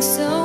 so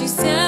you sound